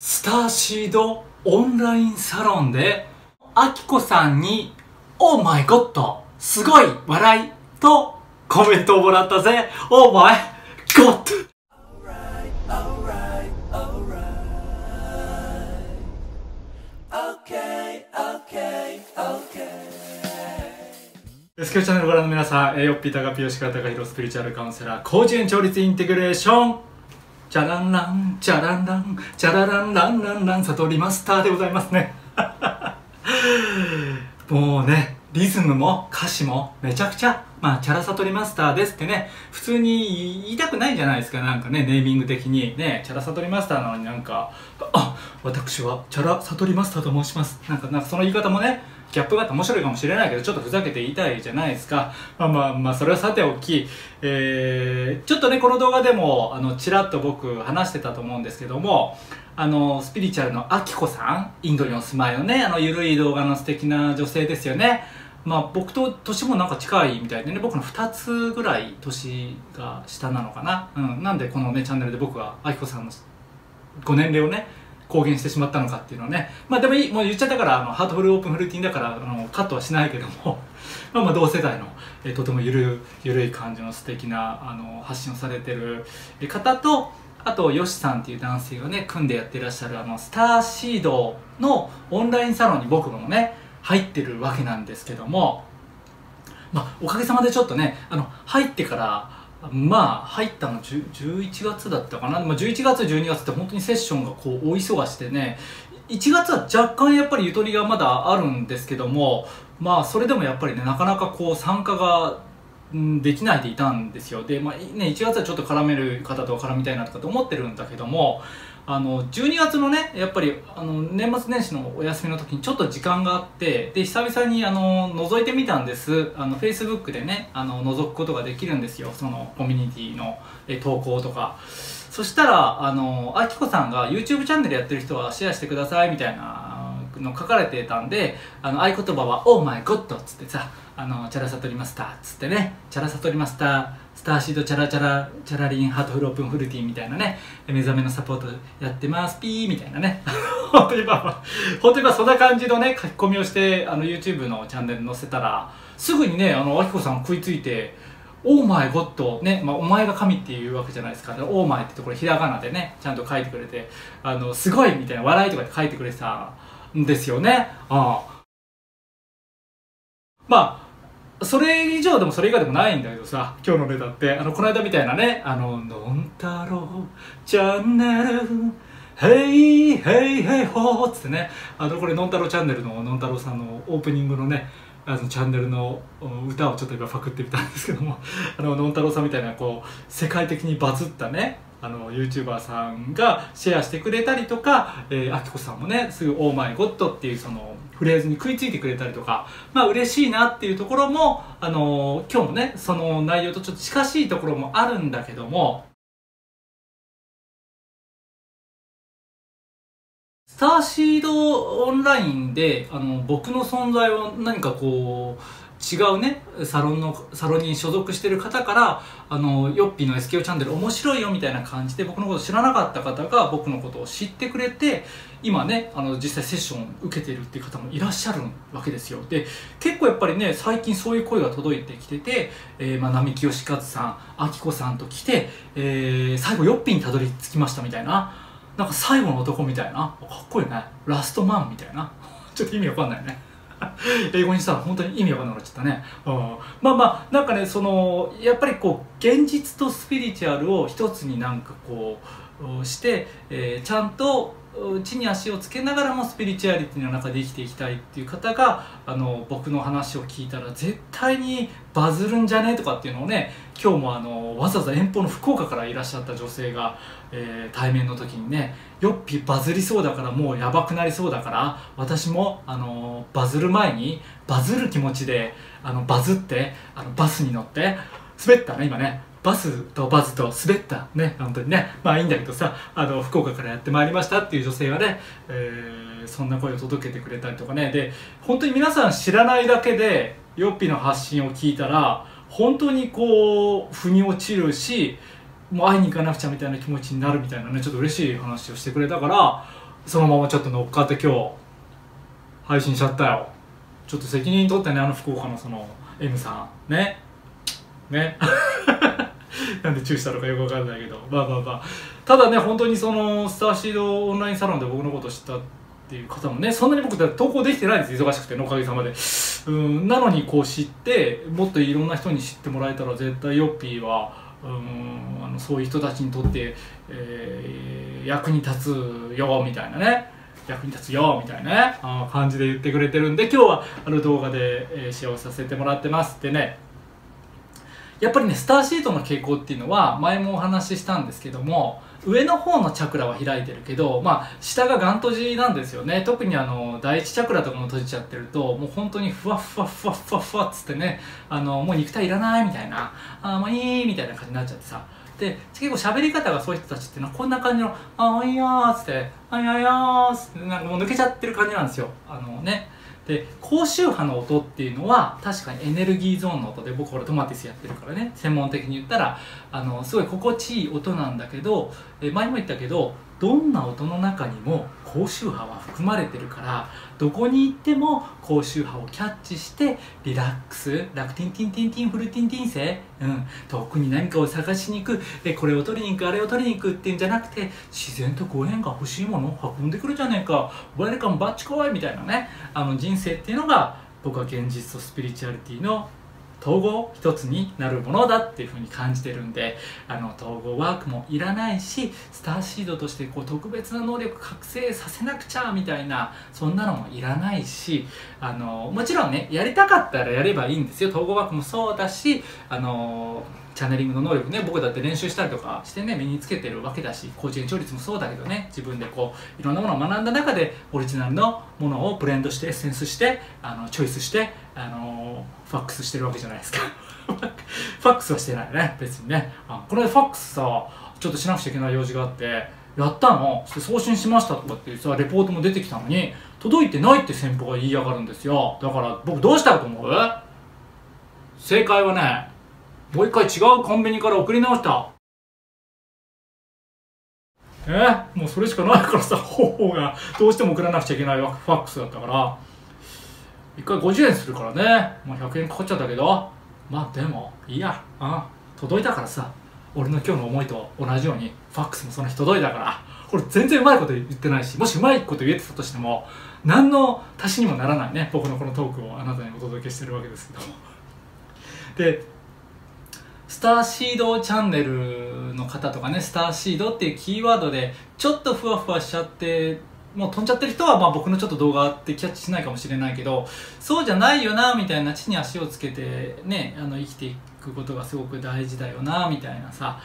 スターシードオンラインサロンで、アキコさんに、オーマイゴッド、すごい笑いとコメントをもらったぜ。オーマイゴッド。スキルチャンネルご覧の皆さん、えー、よっぴたがぴよしかたかひろスピリチュアルカウンセラー、高次元調律インテグレーション、チャランラン、チャランラン、チャラランランランラン、悟りマスターでございますね。もうね、リズムも歌詞もめちゃくちゃ、まあ、チャラ悟りマスターですってね、普通に言いたくないじゃないですか、なんかね、ネーミング的に。ね、チャラ悟りマスターなのになんか、あ、私はチャラ悟りマスターと申します。なんか、なんかその言い方もね、ギャップがあって面白いかもしれないけど、ちょっとふざけて言いたいじゃないですか。まあまあまあ、それはさておき、えー、ちょっとね、この動画でも、あの、ちらっと僕話してたと思うんですけども、あの、スピリチュアルのアキコさん、インドにお住まいのね、あの、ゆるい動画の素敵な女性ですよね。まあ、僕と年もなんか近いみたいでね、僕の2つぐらい年が下なのかな。うん。なんでこのね、チャンネルで僕はアキコさんのご年齢をね、公言してしまったのかっていうのはね。まあでもいいもう言っちゃったからあのハートフルオープンフルーティンだからあのカットはしないけども まあまあ同世代の、えとてもゆるゆるい感じの素敵なあの発信をされてる方とあとヨシさんっていう男性がね組んでやってらっしゃるあのスターシードのオンラインサロンに僕もね入ってるわけなんですけどもまあおかげさまでちょっとねあの入ってからまあ入ったの11月だったかな、まあ、11月12月って本当にセッションがこう大忙しでね。1月は若干やっぱりゆとりがまだあるんですけどもまあそれでもやっぱりねなかなかこう参加ができないでいたんですよ。で、まあね、1月はちょっと絡める方と絡みたいなとかと思ってるんだけどもあの12月のねやっぱりあの年末年始のお休みの時にちょっと時間があってで久々にあの覗いてみたんです。あの Facebook でねあの覗くことができるんですよ。そのコミュニティの投稿とか。そしたらあのあきこさんが YouTube チャンネルやってる人はシェアしてくださいみたいなの書かれてたんであの合言葉は「オーマイゴッド」っつってさあのチャラサトリマスターっつってね。チャラサトリマスタースターシードチャラチャラチャラリン heart full open フルティーみたいなね。目覚めのサポートやってます。ピーみたいなね。本当にまあ本当にそんな感じのね書き込みをしてあの YouTube のチャンネル載せたらすぐにねあのあきこさん食いついてオーマイゴッドね、まあ、お前が神っていうわけじゃないですか。オーマイってところひらがなでね、ちゃんと書いてくれて、あの、すごいみたいな笑いとかで書いてくれてたんですよね。あ。まあ、それ以上でもそれ以外でもないんだけどさ、今日のネタって、あの、この間みたいなね、あの、のんたろうチャンネル、ヘイヘイヘイホーつってね、あの、これ、のんたろうチャンネルののんたろうさんのオープニングのね、あのチャンネルの歌をちょっと今パクってみたんですけどもあののんたろうさんみたいなこう世界的にバズったねあの YouTuber さんがシェアしてくれたりとか、えー、あきこさんもねすぐ「オーマイゴッド」っていうそのフレーズに食いついてくれたりとかまあ嬉しいなっていうところもあの今日もねその内容とちょっと近しいところもあるんだけどもスターシードオンラインであの僕の存在を何かこう違うねサロンのサロンに所属してる方からあのヨッピーの SKO チャンネル面白いよみたいな感じで僕のこと知らなかった方が僕のことを知ってくれて今ねあの実際セッション受けてるっていう方もいらっしゃるわけですよ。で結構やっぱりね最近そういう声が届いてきてて、えーまあ、並木義和さんあきこさんと来て、えー、最後ヨッピーにたどり着きましたみたいな。なんか最後の男みたいな。かっこいいね。ラストマンみたいな。ちょっと意味わかんないね。英語にしたら本当に意味わかんなくなっちゃったね、うん、まあまあなんかねそのやっぱりこう現実とスピリチュアルを一つになんかこうして、えー、ちゃんと地に足をつけながらもスピリチュアリティの中で生きていきたいっていう方があの僕の話を聞いたら絶対にバズるんじゃねとかっていうのをね今日もあのわざわざ遠方の福岡からいらっしゃった女性が、えー、対面の時にね「よっぴバズりそうだからもうやばくなりそうだから私もあのバズる前にバズる気持ちであのバズってあのバスに乗って滑ったね今ね。バスとバズと滑ったね本当にね。まあいいんだけどさあの福岡からやってまいりましたっていう女性はね、えー、そんな声を届けてくれたりとかね。で本当に皆さん知らないだけでよっぴの発信を聞いたら本当にこう腑に落ちるしもう会いに行かなくちゃみたいな気持ちになるみたいなねちょっと嬉しい話をしてくれたからそのままちょっと乗っかって今日配信しちゃったよ。ちょっと責任取ってねあの福岡のその M さん。ね。ね。なんでチューしたのかよくわかんないけど。まあまあまあ。ただね本当にそのスターシードオンラインサロンで僕のこと知ったっていう方もねそんなに僕投稿できてないんです。忙しくておかげさまで。うんなのにこう知ってもっといろんな人に知ってもらえたら絶対ヨッピーはうんあのそういう人たちにとって、えー、役に立つよみたいなね。役に立つよみたいなね。感じで言ってくれてるんで今日はあの動画で、えー、使用させてもらってますってね。やっぱりねスターシートの傾向っていうのは前もお話ししたんですけども上の方のチャクラは開いてるけど、まあ、下がガン閉じなんですよね。特にあの第一チャクラとかも閉じちゃってるともう本当にふわふわふわふわふわっつってねあのもう肉体いらないみたいなあもういいみたいな感じになっちゃってさ。で結構喋り方がそういう人たちっていうのはこんな感じの「ああいやー」っつって「あいいやー」っつってなんかもう抜けちゃってる感じなんですよ。あのね。で高周波の音っていうのは確かにエネルギーゾーンの音で僕これトマティスやってるからね。専門的に言ったらあのすごい心地いい音なんだけどえ前も言ったけどどんな音の中にも高周波は含まれてるからどこに行っても高周波をキャッチしてリラックス楽ティンティンティンティンフルティンティン性、うん、遠くに何かを探しに行く。でこれを取りに行くあれを取りに行くっていうんじゃなくて自然とご縁が欲しいものを運んでくるじゃねえか。ウェルカムバッチコイみたいなね。あの人生っていうのが僕は現実とスピリチュアリティの統合一つになるものだっていうふうに感じてるんであの統合ワークもいらないしスターシードとしてこう特別な能力覚醒させなくちゃみたいなそんなのもいらないしあのもちろんねやりたかったらやればいいんですよ。統合ワークもそうだしあのチャネリングの能力ね僕だって練習したりとかしてね身につけてるわけだし高知延長率もそうだけどね自分でこういろんなものを学んだ中でオリジナルのものをブレンドしてエッセンスしてあのチョイスしてあのファックスしてるわけじゃないですか。ファックスはしてないね。別にね。あこれファックスさちょっとしなくちゃいけない用事があってやったの。そして送信しましたとかっていうさレポートも出てきたのに届いてないって先方が言いやがるんですよ。だから僕どうしたらと思う？正解はねもう一回違うコンビニから送り直した。え？もうそれしかないからさ方法が。どうしても送らなくちゃいけないファックスだったから。1回50円するからね。もう100円かかっちゃったけど。まあでもいいや。あ届いたからさ。俺の今日の思いと同じようにファックスもその日届いたから。これ全然うまいこと言ってないしもしうまいこと言えてたとしても何の足しにもならないね。僕のこのトークをあなたにお届けしてるわけですけども。でスターシードチャンネルの方とかね、スターシードっていうキーワードで、ちょっとふわふわしちゃって、もう飛んじゃってる人は、まあ僕のちょっと動画ってキャッチしないかもしれないけど、そうじゃないよな、みたいな地に足をつけてね、あの生きていくことがすごく大事だよな、みたいなさ。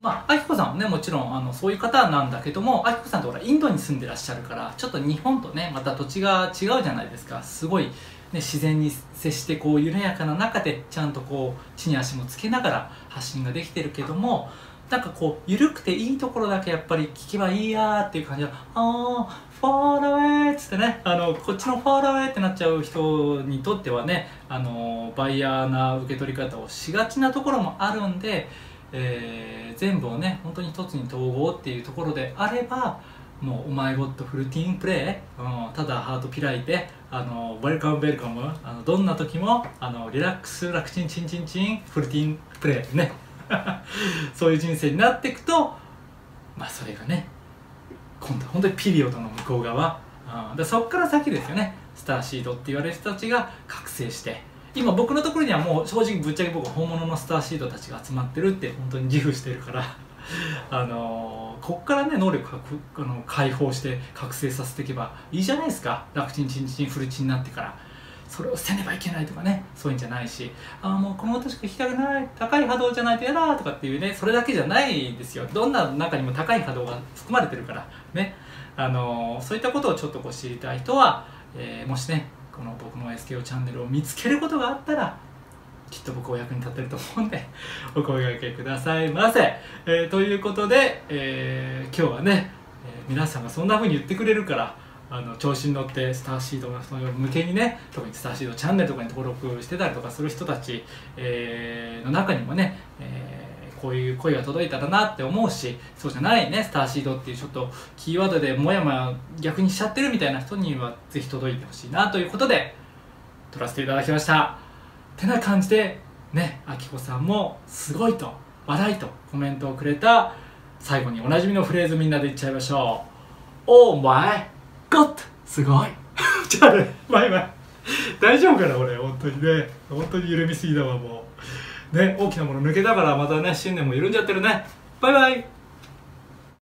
まあ、あきこさんはね、もちろん、あの、そういう方なんだけども、あきこさんってほら、インドに住んでらっしゃるから、ちょっと日本とね、また土地が違うじゃないですか。すごい、ね、自然に接してこう緩やかな中でちゃんとこう地に足もつけながら発信ができてるけどもなんかこう緩くていいところだけやっぱり聞けばいいやっていう感じで「ああファーラウェイ」っつってねあのこっちのファーラウェイってなっちゃう人にとってはねあのバイヤーな受け取り方をしがちなところもあるんで、えー、全部をね本当に一つに統合っていうところであればもうお前ゴッドフルティーンプレイ、うん、ただハート開いてあのウェルカムウェルカムあのどんな時もあのリラックス楽ちんちんちんちんフルティーンプレイね。そういう人生になっていくとまあそれがね今度は本当にピリオドの向こう側、うん、でそっから先ですよね。スターシードって言われる人たちが覚醒して。今僕のところにはもう正直ぶっちゃけ僕は本物のスターシードたちが集まってるって本当に自負してるから。あのー、こっからね能力があの解放して覚醒させていけばいいじゃないですか。楽ちんちんちんフルチンになってから。それを捨てねばいけないとかねそういうんじゃないしああもうこの音しか弾きたくない高い波動じゃないと嫌だとかっていうねそれだけじゃないんですよ。どんな中にも高い波動が含まれてるからね。あの、そういったことをちょっとこう知りたい人は、えー、もしねこの僕の SKO チャンネルを見つけることがあったらきっと僕お役に立てると思うんで お声掛けくださいませ、えー、ということで、えー、今日はね、え、皆さんがそんな風に言ってくれるからあの調子に乗ってスターシードの人向けにね特にスターシードチャンネルとかに登録してたりとかする人たち、えー、の中にもね、えー、こういう声が届いたらなって思うしそうじゃないねスターシードっていうちょっとキーワードでもやもや逆にしちゃってるみたいな人にはぜひ届いてほしいなということで撮らせていただきました。てな感じでねあきこさんもすごいと話題とコメントをくれた最後におなじみのフレーズみんなで言っちゃいましょう Oh ゴッすごい。じゃあねバイバイ。大丈夫かな俺。本当にね。本当に緩みすぎだわもう。ね大きなもの抜けたからまたね新年も緩んじゃってるね。バイバイ。